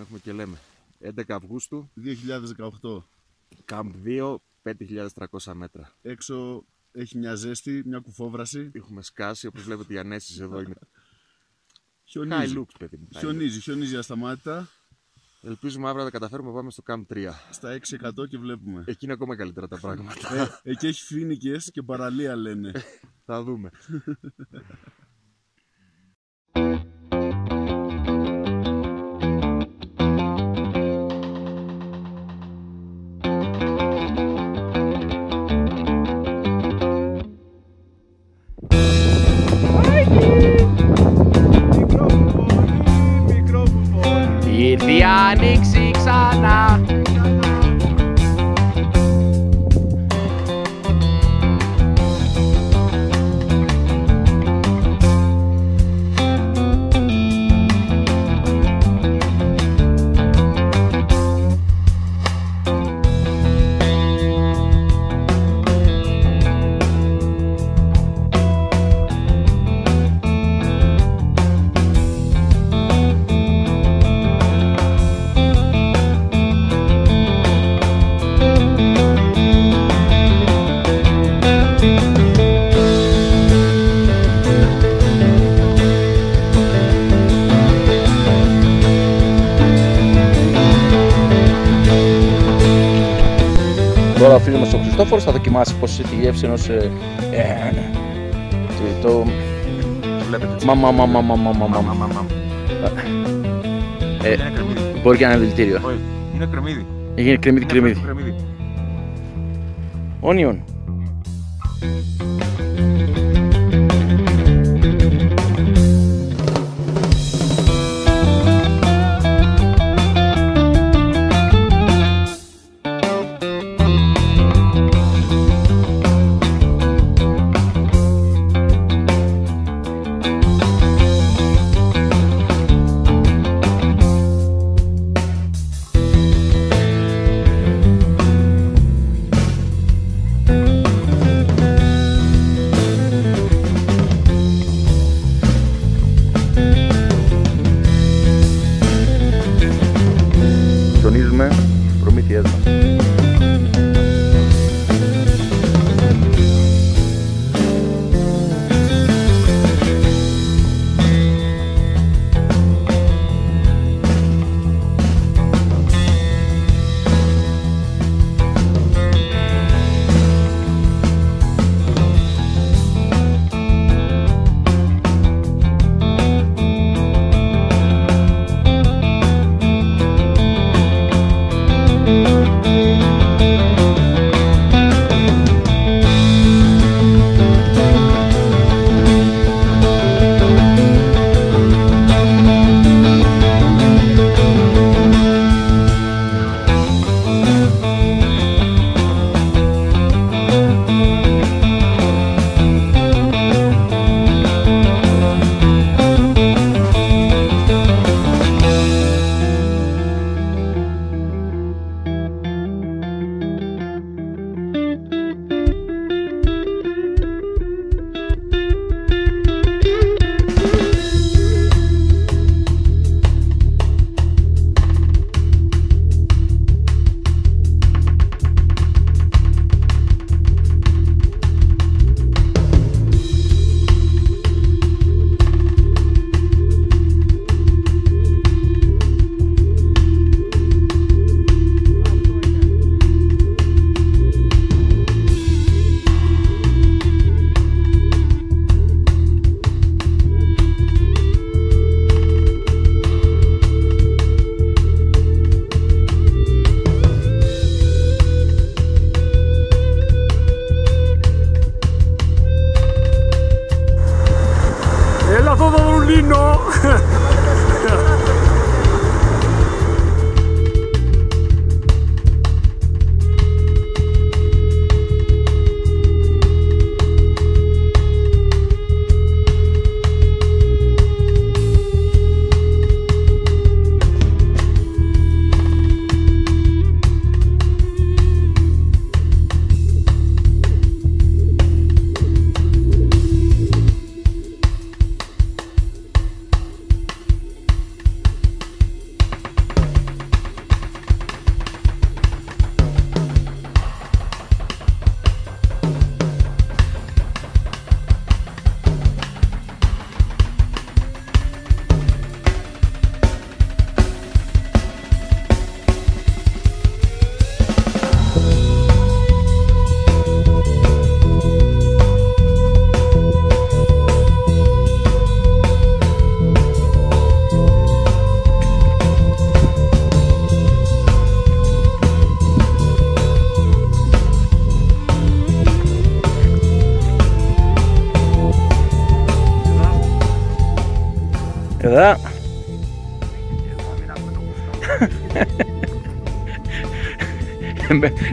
Λοιπόν, έχουμε και λέμε 11 Αυγούστου, 2018. Camp 2, 5.300 μέτρα. Έξω έχει μια ζέστη, μια κουφόβραση. Έχουμε σκάσει, όπως βλέπετε οι ανέσεις εδώ είναι high Χιονίζει. looks, παιδί μου. high Χιονίζει, χιονίζει ασταμάτητα. looks. Ελπίζουμε αύριο να τα καταφέρουμε να πάμε στο Camp 3. Στα 6% και βλέπουμε. Εκεί είναι ακόμα καλύτερα τα πράγματα. Ε, εκεί έχει φίνικες και παραλία λένε. Θα δούμε. Τώρα ο φίλος μας ο Χριστόφορος θα δοκιμάσει πως είναι τη γεύση ενός ε, ε, το, το Βλέπετε έτσι. μα μα μα μα μα μα μα Μα, μα μα, μα. Ε, Είναι κρεμμύδι. μπορεί και να είναι δηλητήριο. Όχι, είναι κρεμμύδι. Έγινε κρεμμύδι Είναι κρεμμύδι. κρεμμύδι. Onion.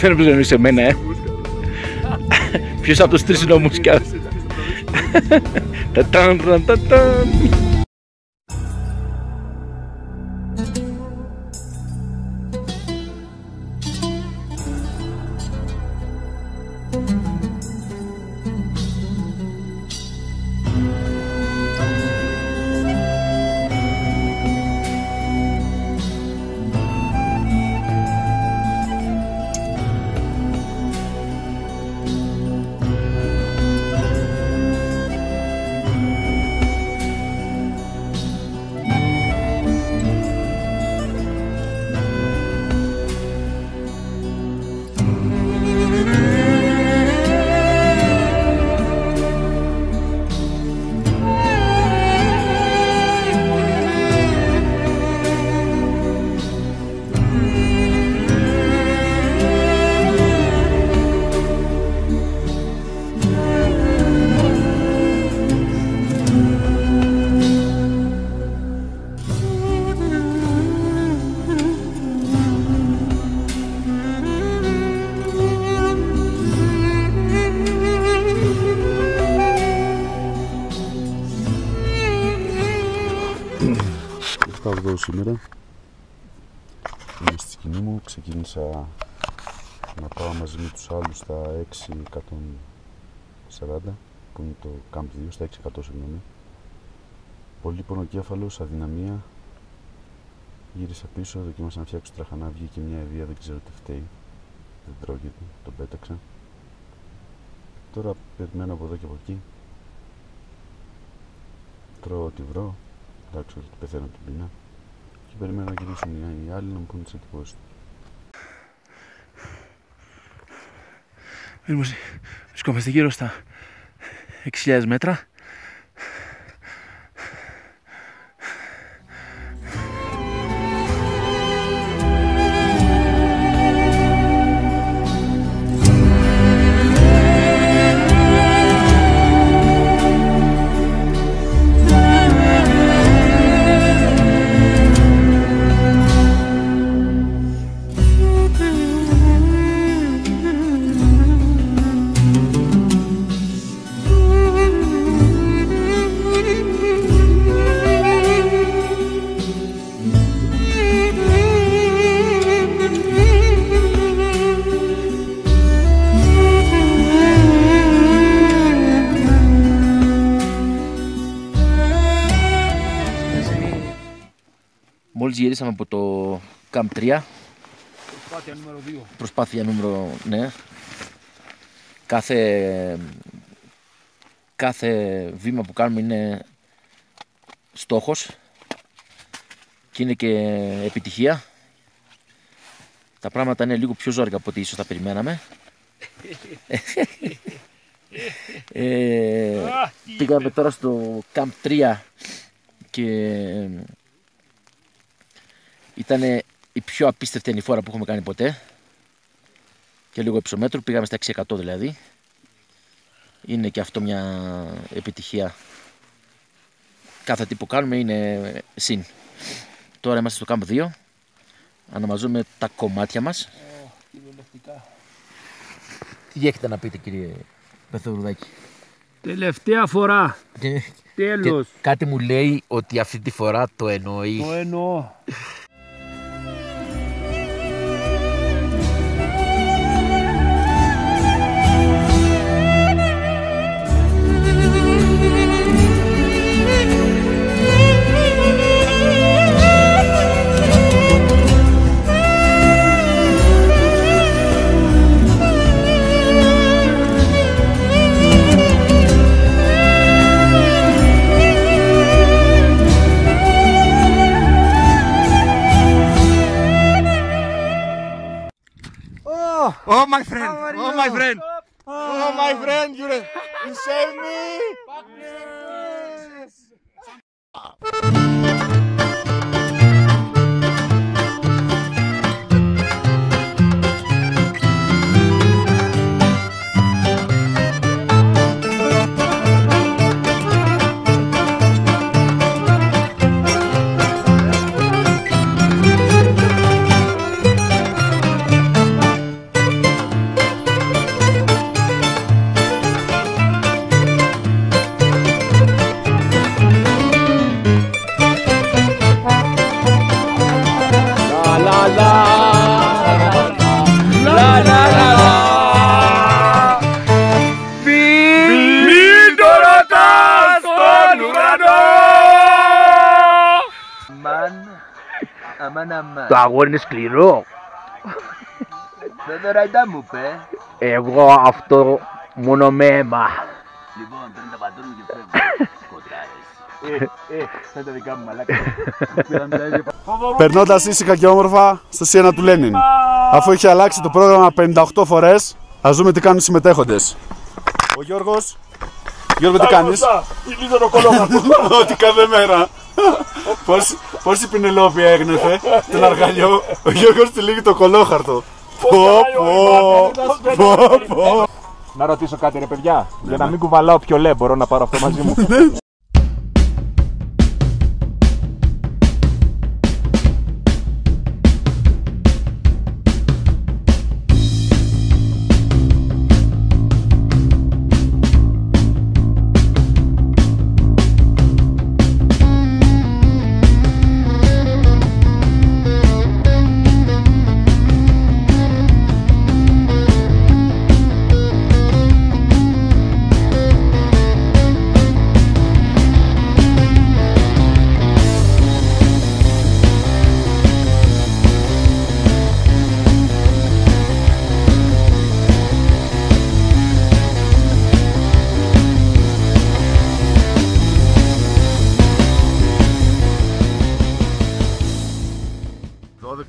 Δεν νομίζω να σε μένα, ε. Ποιος από τους τρεις είναι ο μουσικάς. Τατάν, ταν, σήμερα. Είμαι στη σκηνή μου. Ξεκίνησα να πάω μαζί με τους άλλους στα 640 που είναι το Camp 2, στα 600 συγγνώμη. Πολύ πονοκέφαλος, αδυναμία. Γύρισα πίσω, δοκίμασα να φτιάξω τραχανά, βγήκε μια ευεία, δεν ξέρω τι φταίει. Δεν τρώγεται, τον πέταξα. Τώρα περιμένω από εδώ και από εκεί. Τρώω ό,τι βρω, εντάξει όχι πεθαίνω από την πείνα. Και περιμένω να γυρίσουν οι- οι άλλοι να μου πούνε τις εντυπώσεις τους. Βρίσκομαστε- Βρισκόμαστε γύρω στα 6.000 μέτρα. Γυρίσαμε από το Camp 3, Προσπάθεια νούμερο 2. προσπάθεια νούμερο, ναι. Κάθε, κάθε βήμα που κάνουμε είναι στόχος και είναι και επιτυχία. Τα πράγματα είναι λίγο πιο ζόρικα από ό,τι ίσως τα περιμέναμε. ε, πήγαμε τώρα στο Camp 3 και ήταν η πιο απίστευτη ανηφόρα που έχουμε κάνει ποτέ. Και λίγο υψομέτρου, πήγαμε στα 600 δηλαδή. Είναι και αυτό μια επιτυχία. Κάθε τι που κάνουμε είναι συν. Τώρα είμαστε στο Camp 2. Αναμαζούμε τα κομμάτια μας. Κυριολεκτικά. Τι έχετε να πείτε κύριε Πεθοδρουδάκη. Τελευταία φορά. Και, Τέλος. και κάτι μου λέει ότι αυτή τη φορά το εννοεί. Το εννοώ. My friend! Oh my friend! Oh, oh my friend! You, you saved me! Το αγόρι είναι σκληρό Δεν το ραϊτά μου, πέ. Εγώ αυτό μόνο με αίμα Λοιπόν, παίρνει τα πατρούν και φεύγει. Κοντράρες. Ε, ε, σαν τα δικά μου μαλάκα. Περνώντας ήσυχα και όμορφα στο Σιένα του Λένιν. Αφού έχει αλλάξει το πρόγραμμα 58 φορές, ας δούμε τι κάνουν οι συμμετέχοντες. Ο Γιώργος. Γιώργο, τι κάνεις; Ό,τι κάθε μέρα. Πώς η Πινελόπη έγνεφε τον αργαλιό, ο Γιώργος τυλίγει το κολόχαρτο. Πω πω, πω πω. Να ρωτήσω κάτι ρε παιδιά, για να μην κουβαλάω πιο λέ, μπορώ να πάρω αυτό μαζί μου.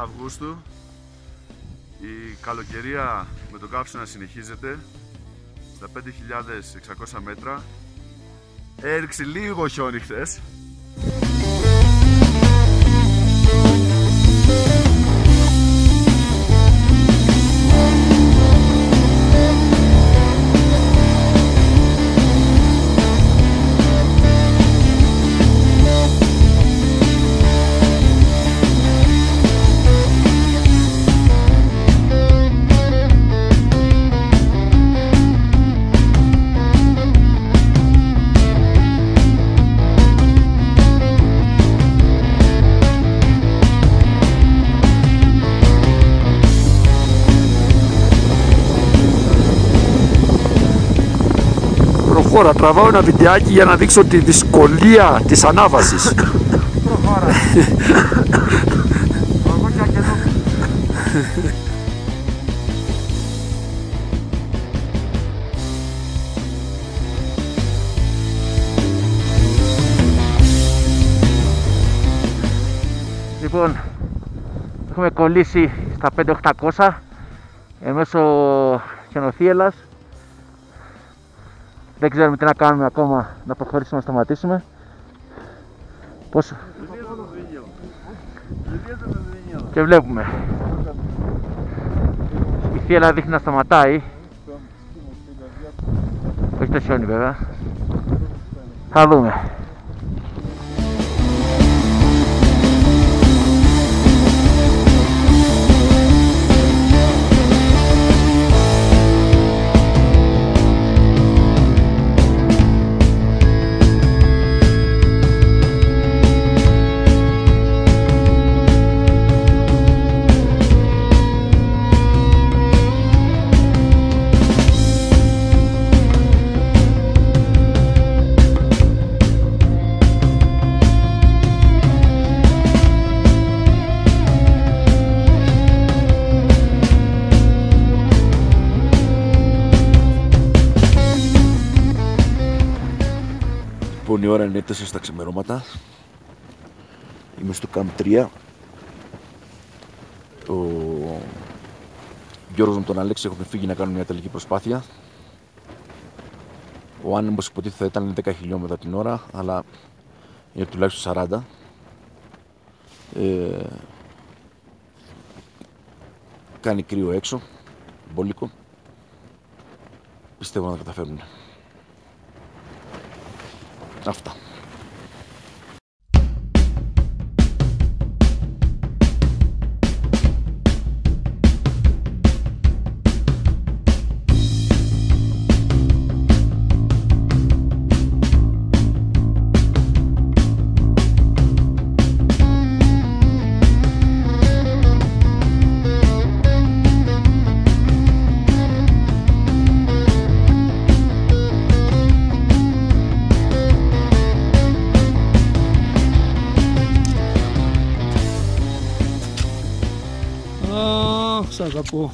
Αυγούστου. Η καλοκαιρία με τον καύσωνα συνεχίζεται στα 5.600 μέτρα. Έριξε λίγο χιόνι χθες Προχώρα, τραβάω ένα βιντεάκι για να δείξω τη δυσκολία της ανάβασης Λοιπόν, έχουμε κολλήσει στα 5-800 εμέσω χιονοθύελας. Δεν ξέρουμε τι να κάνουμε ακόμα, να προχωρήσουμε να σταματήσουμε. Πόσο... Και βλέπουμε. Η θύελα δείχνει να σταματάει. Όχι το χιόνι βέβαια. Θα δούμε. Ώρα είναι 4 στα ξημερώματα. Είμαι στο Camp 3. Ο Γιώργος με τον Αλέξη έχουν φύγει να κάνουν μια τελική προσπάθεια. Ο άνεμος υποτίθεται θα ήταν 10 χιλιόμετρα την ώρα, αλλά είναι τουλάχιστον 40. Ε, κάνει κρύο έξω, μπόλικο. Πιστεύω να τα καταφέρουν. أفضل para po